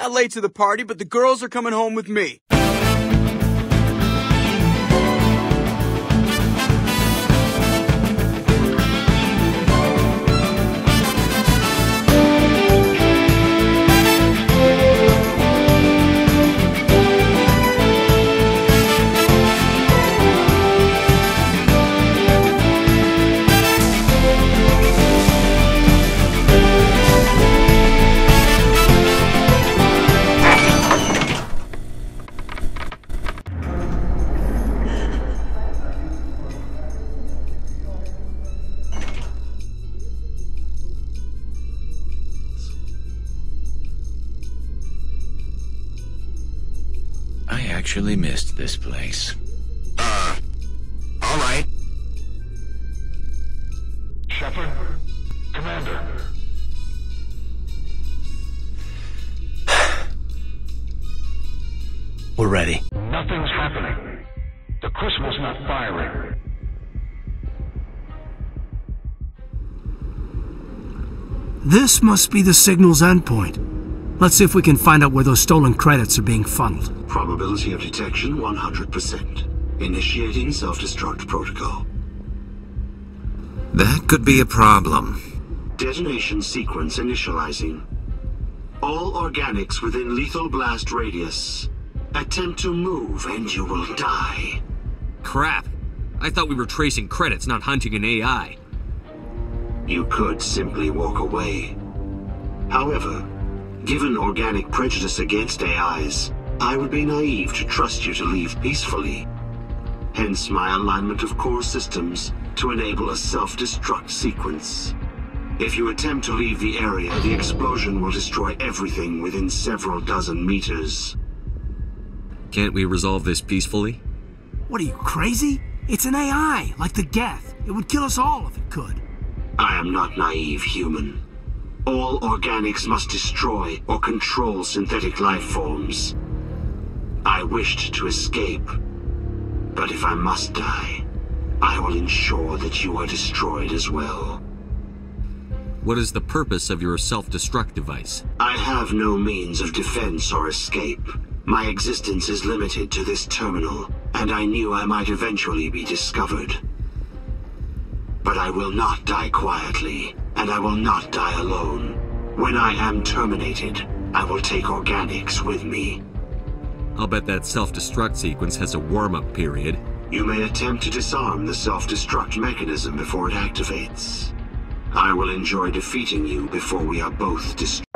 I'm late to the party, but the girls are coming home with me. Actually missed this place. Uh, all right. Shepard, Commander. We're ready. Nothing's happening. The Crucible's not firing. This must be the signal's endpoint. Let's see if we can find out where those stolen credits are being funneled. Probability of detection 100%. Initiating self-destruct protocol. That could be a problem. Detonation sequence initializing. All organics within lethal blast radius. Attempt to move and you will die. Crap. I thought we were tracing credits, not hunting an AI. You could simply walk away. However, given organic prejudice against AIs, I would be naive to trust you to leave peacefully. Hence my alignment of core systems to enable a self-destruct sequence. If you attempt to leave the area, the explosion will destroy everything within several dozen meters. Can't we resolve this peacefully? What are you, crazy? It's an AI, like the Geth. It would kill us all if it could. I am not naive human. All organics must destroy or control synthetic life forms. I wished to escape, but if I must die, I will ensure that you are destroyed as well. What is the purpose of your self-destruct device? I have no means of defense or escape. My existence is limited to this terminal, and I knew I might eventually be discovered. But I will not die quietly, and I will not die alone. When I am terminated, I will take organics with me. I'll bet that self-destruct sequence has a warm-up period. You may attempt to disarm the self-destruct mechanism before it activates. I will enjoy defeating you before we are both destroyed.